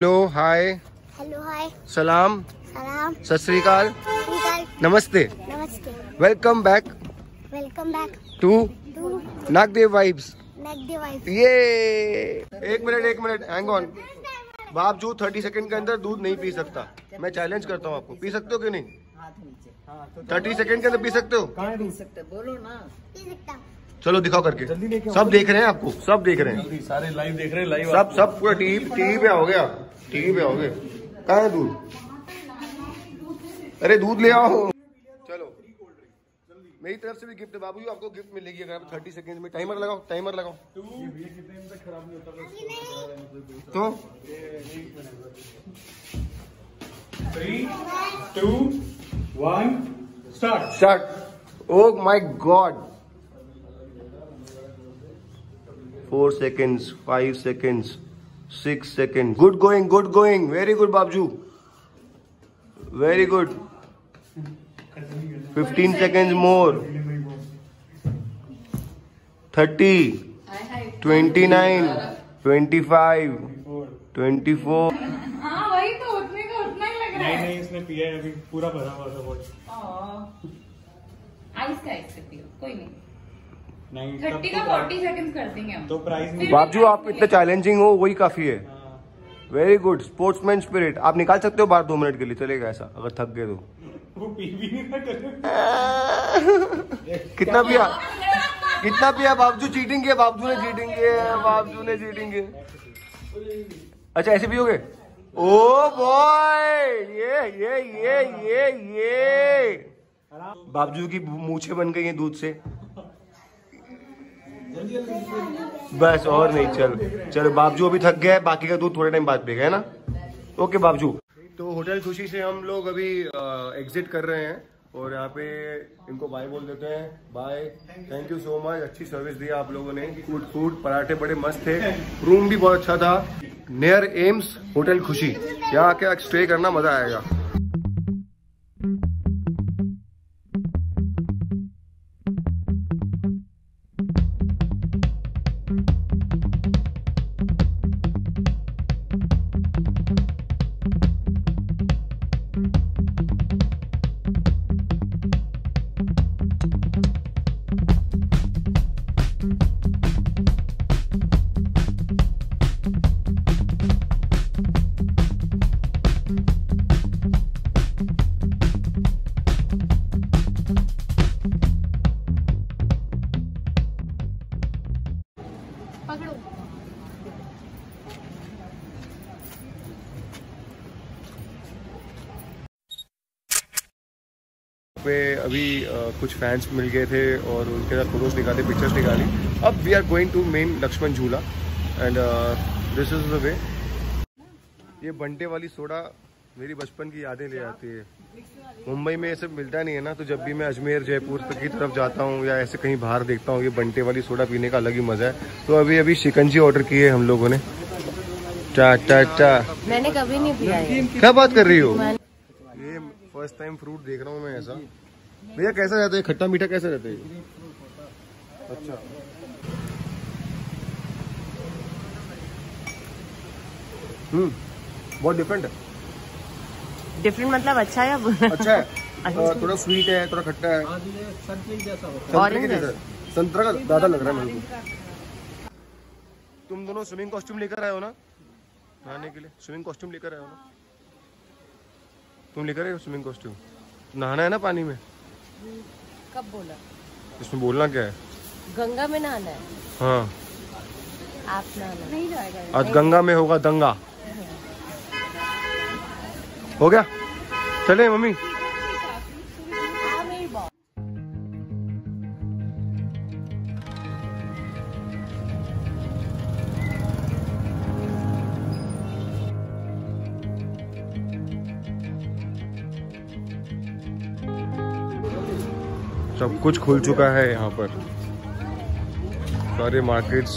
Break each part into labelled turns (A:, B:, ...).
A: Hello hi
B: hello hi
A: सलाम
B: सलाम
A: सत श्रीकाल नमस्ते
B: नमस्ते
A: welcome back
B: welcome back
A: to Nagdev vibes
B: negative wife
A: ये एक मिनट एक मिनट हैंग ऑन बावजूद थर्टी सेकंड के अंदर दूध नहीं पी सकता। मैं चैलेंज करता हूँ आपको। पी सकते हो कि नहीं? थर्टी सेकंड के अंदर पी सकते हो?
C: पी सकते बोलो ना।
B: पी सकता हूँ।
A: चलो दिखाओ करके। सब देख रहे हैं आपको? सब देख रहे हैं।
D: सारे लाइव देख रहे हैं लाइव
A: सब सब पूरा टीवी टीवी पे आओगे आप? टीवी पे आओगे? कहाँ है दूध? अरे दूध ले आओ। चलो। मेरी तरफ़ से भी गिफ्ट बाबू जी आपको गिफ्ट मिलेगी अगर आप थर्टी सेकेंड में। टाइमर लगाओ टाइमर लगाओ। तो?
D: Three two one start
A: start oh my god four seconds five seconds six seconds. Good going good going very good Babju very good fifteen seconds more thirty twenty nine twenty five twenty four
E: हाँ वही तो उतने का उतना ही लग रहा
D: नहीं नहीं इसने पिया है अभी पूरा भरा हुआ था बहुत।
E: आइस का आइस पियो कोई नहीं।
D: नहीं
E: थर्टी का फोर्टी सेकंड कर देंगे हम।
D: तो प्राइस
A: बाबजू आप इतने चैलेंजिंग हो वही काफ़ी है। वेरी गुड स्पोर्ट्समैन स्पिरिट आप निकाल सकते हो बाहर दो मिनट के लिए चलेगा ऐसा अगर थक गए तो।
D: वो भी नहीं था कर
A: कितना पिया? कितना पिया? बाबजू चीटिंग किया बाबजू ने चीटिंग किया बाबजू ने चीटिंग किया अच्छा ऐसे पियोगे ओ बॉय ये ये ये ये ये। बाबजू की मूछे बन गई हैं दूध से। बस और नहीं, चल। चल, बाबजू अभी थक गया है, बाकी का दूध थोड़े टाइम बाद पिएगा, है ना? ओके, बाबजू। तो होटल खुशी से हम लोग अभी एग्जिट कर रहे हैं और यहाँ पे इनको बाय बोल देते हैं। Bye thank you so much अच्छी सर्विस दी आप लोगों ने। फ़ूड फ़ूड पराठे बड़े मस्त थे। रूम भी बहुत अच्छा था। नियर एम्स होटल खुशी। यहाँ आके स्टे करना मज़ा आएगा। पे अभी अ, कुछ फैंस मिल गए थे और उनके साथ फ़ोटोज़ निकाले पिक्चर्स निकाली। अब we are going to main Lakshman Jhula and this is the way ये बंटे वाली सोडा मेरी बचपन की यादें ले आती है। मुंबई में ये सब मिलता नहीं है ना तो जब भी मैं अजमेर जयपुर तक की तरफ़ जाता हूँ या ऐसे कहीं बाहर देखता हूँ ये बंटे वाली सोडा पीने का अलग ही मज़ा है। तो अभी अभी शिकंजी ऑर्डर की है हम लोगों ने। टा टा टा।
F: मैंने कभी नहीं पिया
A: क्या बात कर रही हो? ये फ़र्स्ट टाइम फ्रूट देख रहा हूँ मैं ऐसा। भैया कैसा रहता है? खट्टा मीठा कैसा रहता है? अच्छा। हम्म बहुत डिफरेंट है।
F: डिफरेंट मतलब अच्छा है या बुरा
A: अच्छा है? थोड़ा स्वीट है थोड़ा खट्टा है। है। संतरा का ज़्यादा लग रहा है मेरे को। तुम दोनों स्विमिंग कॉस्ट्यूम लेकर आए हो ना? नहाने के लिए। स्विमिंग कॉस्ट्यूम लेकर आए हो ना? तुम लेकर आए स्विमिंग कॉस्ट्यूम नहाना है ना पानी में?
F: कब बोला?
A: इसमें बोलना क्या है?
F: गंगा में नहाना है?
A: हाँ।
F: आप नहाना नहीं जाएगा।
A: आज गंगा में होगा दंगा। हो गया? चले मम्मी। सब कुछ खुल चुका है यहाँ पर। सारे मार्केट्स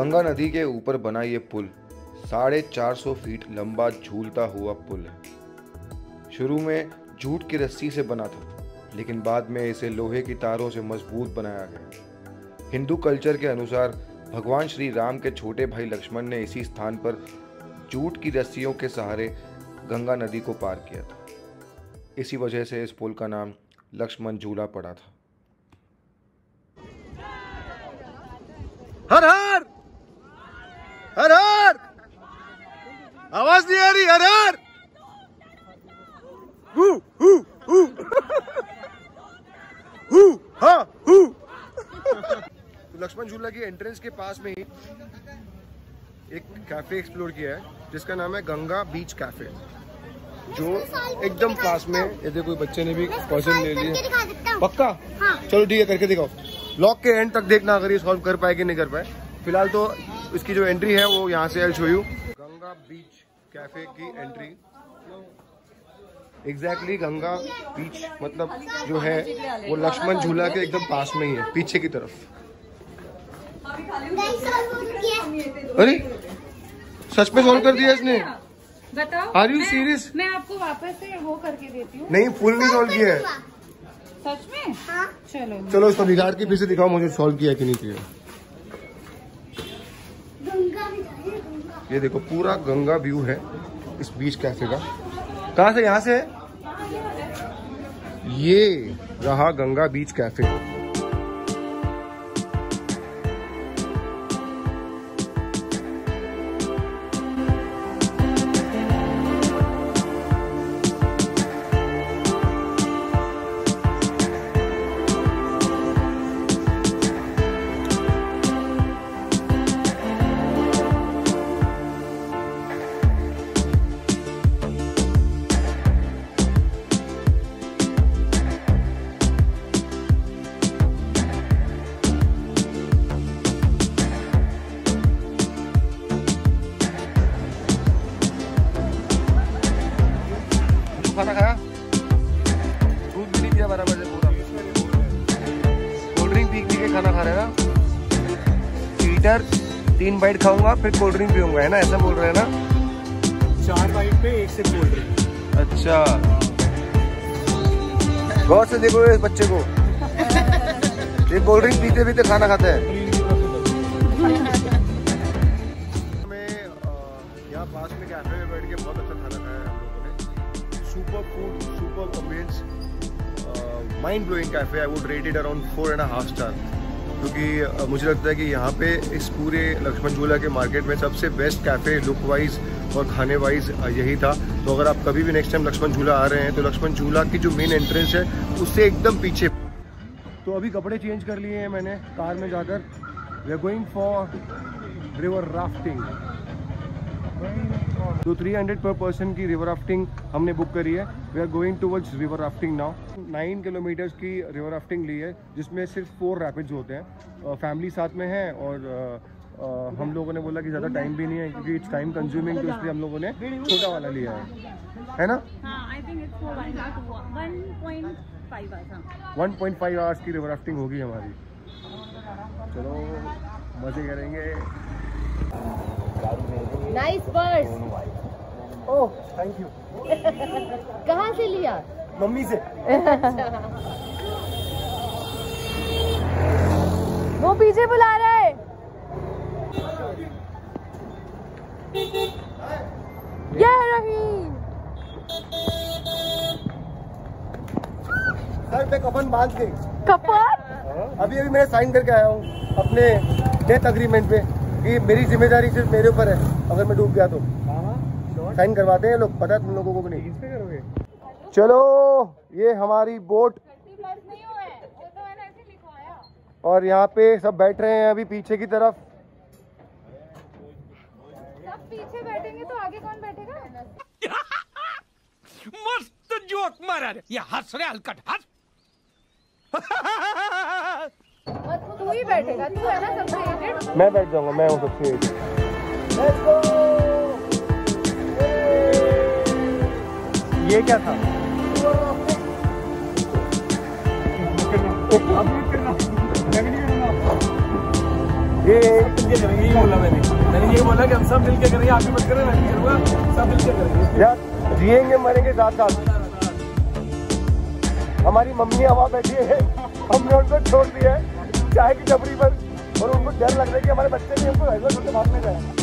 A: गंगा नदी के ऊपर बना ये पुल, साढ़े चार सौ फीट लंबा झूलता हुआ पुल है। शुरू में जूट की रस्सी से बना था, लेकिन बाद में इसे लोहे की तारों से मज़बूत बनाया गया। हिंदू कल्चर के अनुसार, भगवान श्री राम के छोटे भाई लक्ष्मण ने इसी स्थान पर जूट की रस्सियों के सहारे गंगा नदी को पार किया था। इसी वजह से इस पुल का नाम लक्ष्मण झूला पड़ा था। हर हर! हर हर। आवाज़ नहीं आ रही हर हर। हु हु हु। हु हा हु। तो लक्ष्मण झूला की एंट्रेंस के पास में ही एक कैफ़े एक्सप्लोर किया है जिसका नाम है गंगा बीच कैफ़े जो एकदम पास में ये देखो बच्चे ने भी क्वेश्चन ले
B: हूँ
A: पक्का?
B: हाँ।
A: चलो ठीक है करके दिखाओ। लॉक के एंड तक देखना अगर ये सॉल्व कर पाए कि नहीं कर पाए। फ़िलहाल तो इसकी जो एंट्री है वो यहाँ से I show you Ganga beach cafe की entry exactly exactly Ganga beach मतलब जो है वो लक्ष्मण झूला के एकदम पास में ही है पीछे की तरफ़।
B: हो है
A: अरे सच में सॉल्व कर दिया इसने।
E: बताओ
A: Are you
E: मैं- मैं आपको वापस से वो करके देती हूँ।
A: नहीं फुल नहीं सॉल्व किया है।
E: सच में?
B: हाँ।
E: चलो
A: चलो इसको बिगाड़ के फिर से दिखाओ मुझे सॉल्व किया कि नहीं किया
B: गंगा भी जाइए गंगा
A: ये देखो, पूरा गंगा व्यू है इस बीच कैफ़े का। कहा से, यहाँ से? ये रहा गंगा बीच कैफ़े खाना खाया? दूध भी नहीं पिया बराबर से पूरा। कोल्ड ड्रिंक पी पी के खाना खा रहे ना? हीटर तीन बाइट खाऊँगा फिर कोल्ड ड्रिंक पीऊँगा है ना? ऐसा बोल रहे हैं ना?
D: चार बाइट पे एक से कोल्ड ड्रिंक
A: अच्छा। गौर से देखो इस बच्चे को। ये कोल्ड ड्रिंक पीते पीते खाना खाता है। हमें यहाँ पास में कैफ़े में बैठ के बहुत अच्छा ने super food super amaze mind blowing cafe I would rate it around four and half star क्योंकि अ, मुझे लगता है कि यहाँ पे इस पूरे लक्ष्मण झूला के मार्केट में सबसे बेस्ट कैफ़े लुक वाइज और खाने वाइज यही था। तो अगर आप कभी भी नेक्स्ट टाइम लक्ष्मण झूला आ रहे हैं तो लक्ष्मण झूला की जो मेन एंट्रेंस है उससे एकदम पीछे। तो अभी कपड़े चेंज कर लिए हैं मैंने कार में जाकर। We going for river rafting तो 300 पर पर्सन की रिवर राफ्टिंग हमने बुक करी है. We are going towards river rafting now nine kilometres की रिवर राफ्टिंग ली है जिसमें सिर्फ़ फोर रैपिड्स होते हैं. फैमिली साथ में है और अ, अ, हम लोगों ने बोला कि ज़्यादा टाइम भी नहीं है क्योंकि इट्स टाइम कंज्यूमिंग तो इसलिए हम लोगों ने छोटा वाला लिया है. है ना?
E: One point five hours
A: 1.5 hours की रिवर राफ्टिंग होगी हमारी. चलो मज़े करेंगे.
F: Nice purse
A: oh thank you
F: कहाँ से लिया?
A: मम्मी से।
F: वो पीछे बुला रहा है। ये रही
A: सर पे कफन बाँध के।
F: कपड़
A: अभी अभी मैं साइन करके आया हूँ अपने डेथ अग्रीमेंट पे। कि मेरी ज़िम्मेदारी सिर्फ़ मेरे ऊपर है। अगर मैं डूब गया तो। साइन करवाते हैं लोग पता है तुम लोगों को नहीं? करोगे? चलो ये हमारी बोट।
E: नहीं हुआ है वो तो मैंने ऐसे लिखवाया।
A: और यहाँ पे सब बैठ रहे हैं अभी पीछे की तरफ़।
E: सब पीछे बैठेंगे तो आगे कौन बैठेगा?
C: मस्त जोक मारा ये हंस रे हलकट हंस।
E: तू ही बैठेगा, तू है ना सबसे एजेड
A: मैं बैठ जाऊँगा, मैं हूँ सबसे ये क्या था? ये
D: ये बोला मैंने मैंने बोला कि हम सब मिलके करेंगे आप भी मत करें मैं भी करूँगा सब मिलके करेंगे
A: यार, जिएँगे, मरेंगे साथ साथ हमारी मम्मी वहाँ बैठी है, हमने उनको छोड़ दिया है। चाय की टपरी पर और उनको डर लग रहा है कि हमारे बच्चे भी हमको ऐसा छोटे भाग में गए